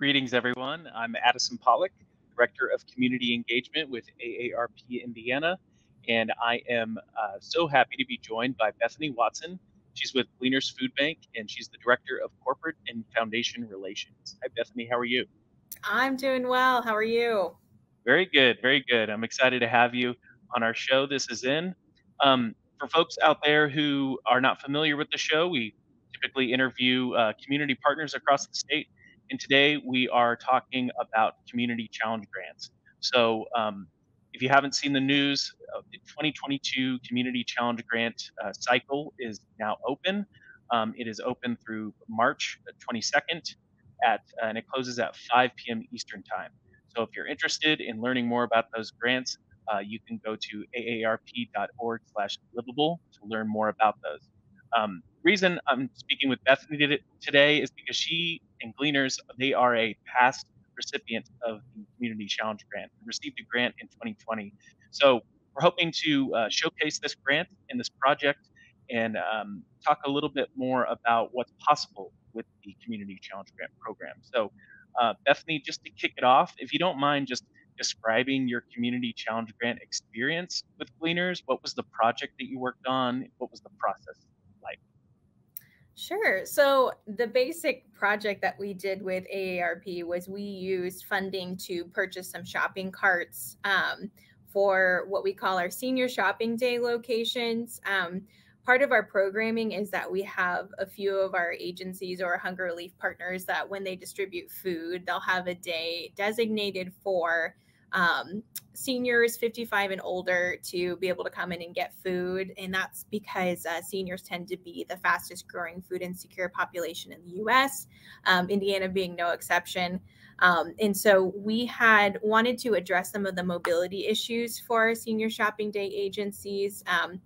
Greetings, everyone. I'm Addison Pollock, Director of Community Engagement with AARP Indiana, and I am uh, so happy to be joined by Bethany Watson. She's with Gleaners Food Bank, and she's the Director of Corporate and Foundation Relations. Hi, Bethany. How are you? I'm doing well. How are you? Very good. Very good. I'm excited to have you on our show. This is in. Um, for folks out there who are not familiar with the show, we typically interview uh, community partners across the state and today we are talking about community challenge grants. So um, if you haven't seen the news, uh, the 2022 community challenge grant uh, cycle is now open. Um, it is open through March 22nd at, uh, and it closes at 5 p.m. Eastern time. So if you're interested in learning more about those grants, uh, you can go to aarp.org slash livable to learn more about those. Um, reason I'm speaking with Bethany today is because she and Gleaners, they are a past recipient of the Community Challenge Grant, received a grant in 2020. So we're hoping to uh, showcase this grant and this project and um, talk a little bit more about what's possible with the Community Challenge Grant program. So uh, Bethany, just to kick it off, if you don't mind just describing your Community Challenge Grant experience with Gleaners, what was the project that you worked on? What was the process Sure. So the basic project that we did with AARP was we used funding to purchase some shopping carts um, for what we call our senior shopping day locations. Um, part of our programming is that we have a few of our agencies or hunger relief partners that when they distribute food, they'll have a day designated for um, seniors 55 and older to be able to come in and get food. And that's because uh, seniors tend to be the fastest growing food insecure population in the US, um, Indiana being no exception. Um, and so we had wanted to address some of the mobility issues for our senior shopping day agencies. Um,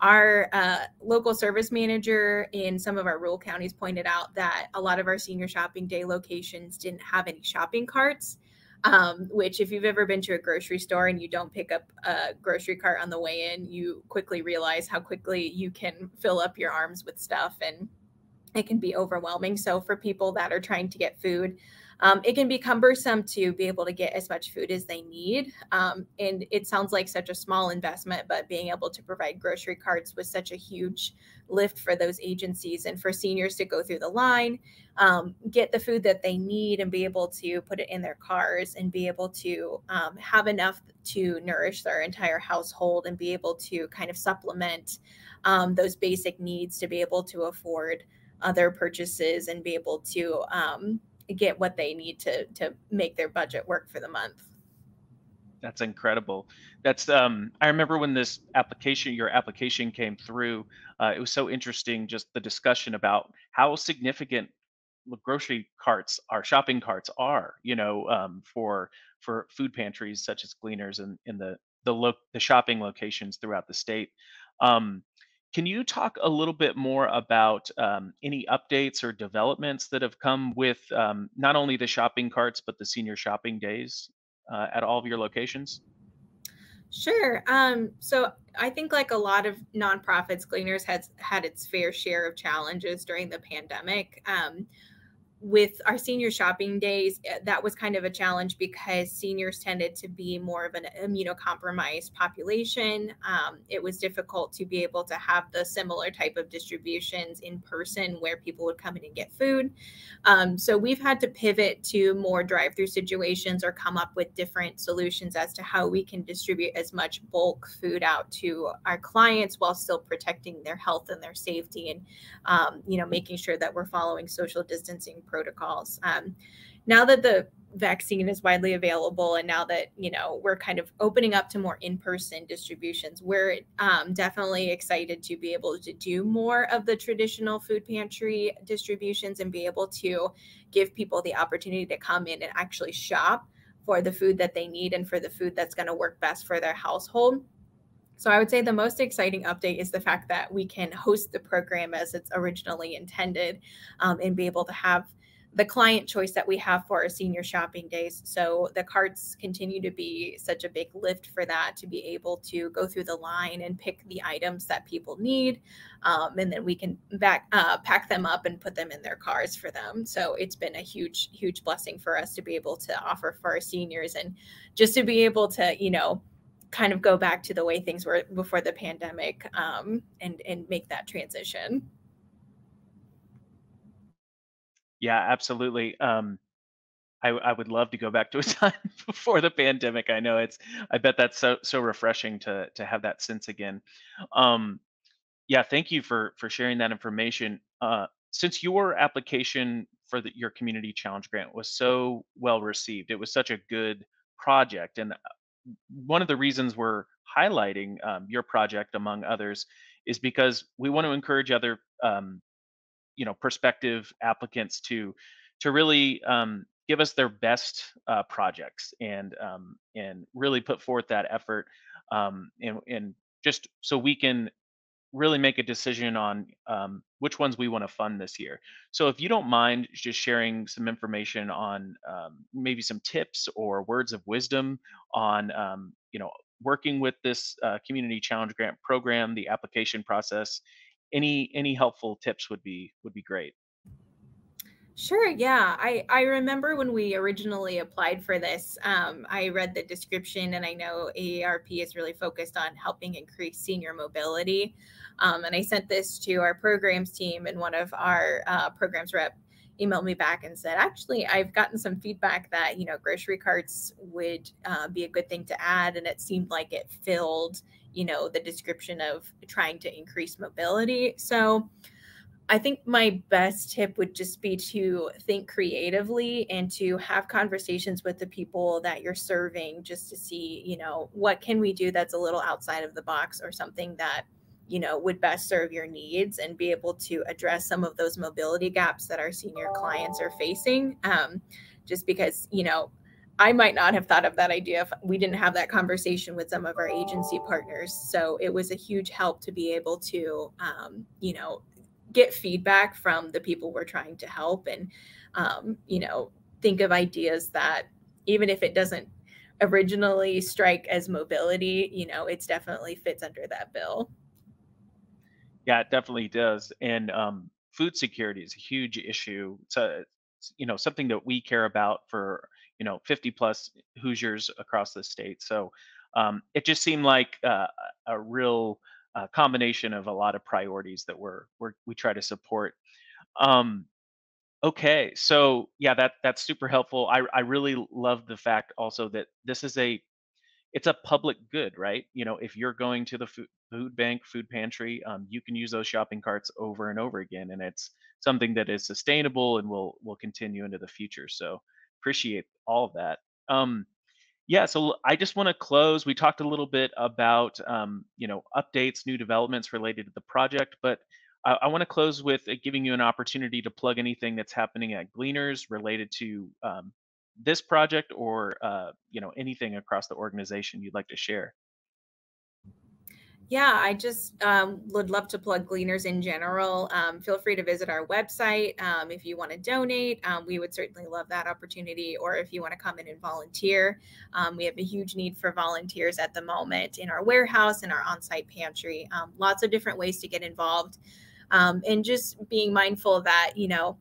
our uh, local service manager in some of our rural counties pointed out that a lot of our senior shopping day locations didn't have any shopping carts um, which if you've ever been to a grocery store and you don't pick up a grocery cart on the way in, you quickly realize how quickly you can fill up your arms with stuff and it can be overwhelming. So for people that are trying to get food, um, it can be cumbersome to be able to get as much food as they need. Um, and it sounds like such a small investment, but being able to provide grocery carts was such a huge lift for those agencies and for seniors to go through the line, um, get the food that they need, and be able to put it in their cars and be able to um, have enough to nourish their entire household and be able to kind of supplement um, those basic needs to be able to afford other purchases and be able to um, get what they need to to make their budget work for the month. That's incredible. That's um, I remember when this application, your application came through. Uh, it was so interesting, just the discussion about how significant grocery carts, our shopping carts, are. You know, um, for for food pantries such as Gleaners and in the the lo- the shopping locations throughout the state. Um, can you talk a little bit more about um, any updates or developments that have come with um, not only the shopping carts, but the senior shopping days uh, at all of your locations? Sure. Um, so I think, like a lot of nonprofits, Gleaners has had its fair share of challenges during the pandemic. Um, with our senior shopping days, eh, that was kind of a challenge because seniors tended to be more of an immunocompromised population. Um, it was difficult to be able to have the similar type of distributions in person where people would come in and get food. Um, so we've had to pivot to more drive through situations or come up with different solutions as to how we can distribute as much bulk food out to our clients while still protecting their health and their safety and, um, you know, making sure that we're following social distancing protocols. Um, now that the vaccine is widely available and now that you know we're kind of opening up to more in-person distributions we're um, definitely excited to be able to do more of the traditional food pantry distributions and be able to give people the opportunity to come in and actually shop for the food that they need and for the food that's going to work best for their household so I would say the most exciting update is the fact that we can host the program as it's originally intended um, and be able to have the client choice that we have for our senior shopping days. So the carts continue to be such a big lift for that to be able to go through the line and pick the items that people need, um, and then we can back uh, pack them up and put them in their cars for them. So it's been a huge, huge blessing for us to be able to offer for our seniors and just to be able to, you know, kind of go back to the way things were before the pandemic um, and and make that transition. Yeah, absolutely. Um, I, I would love to go back to a time before the pandemic. I know it's. I bet that's so so refreshing to to have that sense again. Um, yeah, thank you for for sharing that information. Uh, since your application for the, your community challenge grant was so well received, it was such a good project, and uh, one of the reasons we're highlighting um, your project among others is because we want to encourage other um, you know prospective applicants to to really um, give us their best uh, projects and um, and really put forth that effort um, and, and just so we can really make a decision on um, which ones we want to fund this year. So if you don't mind just sharing some information on um, maybe some tips or words of wisdom on um, you know working with this uh, community challenge grant program, the application process, any any helpful tips would be would be great. Sure. Yeah. I, I remember when we originally applied for this, um, I read the description and I know AARP is really focused on helping increase senior mobility. Um, and I sent this to our programs team, and one of our uh, programs rep emailed me back and said, actually, I've gotten some feedback that, you know, grocery carts would uh, be a good thing to add. And it seemed like it filled, you know, the description of trying to increase mobility. So, I think my best tip would just be to think creatively and to have conversations with the people that you're serving just to see, you know, what can we do that's a little outside of the box or something that, you know, would best serve your needs and be able to address some of those mobility gaps that our senior clients are facing. Um, just because, you know, I might not have thought of that idea if we didn't have that conversation with some of our agency partners. So it was a huge help to be able to, um, you know, get feedback from the people we're trying to help and um, you know think of ideas that even if it doesn't originally strike as mobility you know it's definitely fits under that bill. Yeah it definitely does. And um, food security is a huge issue. So you know something that we care about for you know 50 plus hoosiers across the state so um, it just seemed like uh, a real a combination of a lot of priorities that we're, we're we try to support. Um, okay, so yeah, that that's super helpful. I I really love the fact also that this is a it's a public good, right? You know, if you're going to the food, food bank, food pantry, um, you can use those shopping carts over and over again, and it's something that is sustainable and will will continue into the future. So appreciate all of that. Um, yeah, so I just want to close. We talked a little bit about um, you know updates, new developments related to the project, but I, I want to close with uh, giving you an opportunity to plug anything that's happening at Gleaners related to um, this project or uh, you know anything across the organization you'd like to share. Yeah, I just um, would love to plug Gleaners in general. Um, feel free to visit our website um, if you want to donate. Um, we would certainly love that opportunity. Or if you want to come in and volunteer, um, we have a huge need for volunteers at the moment in our warehouse and our on site pantry. Um, lots of different ways to get involved. and just being mindful that, you know,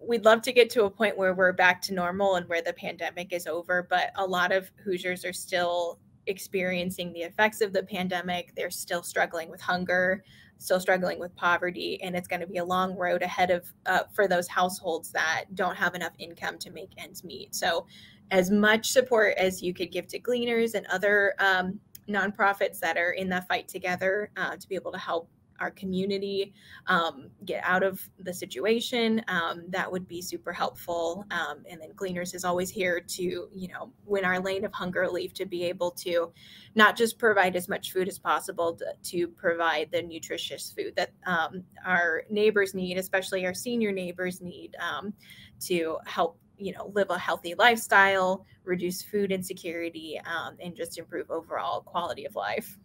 we'd love to get to a point where we're back to normal and where the pandemic is over, but a lot of Hoosiers are still experiencing the effects of the pandemic. They're still struggling with hunger, still struggling with poverty, and it's going to be a long road ahead of uh, for those households that don't have enough income to make ends meet. So, as much support as you could give to Gleaners and other um, nonprofits that are in the fight together uh, to be able to help our community um, get out of the situation, um, that would be super helpful. Um, and then Gleaners is always here to, you know, when our lane of hunger leave to be able to not just provide as much food as possible to, to provide the nutritious food that um, our neighbors need, especially our senior neighbors need um, to help you know live a healthy lifestyle reduce food insecurity um, and just improve overall quality of life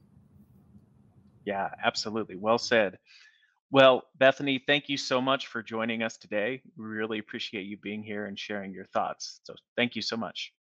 yeah, absolutely. Well said. Well, Bethany, thank you so much for joining us today. We really appreciate you being here and sharing your thoughts. So thank you so much.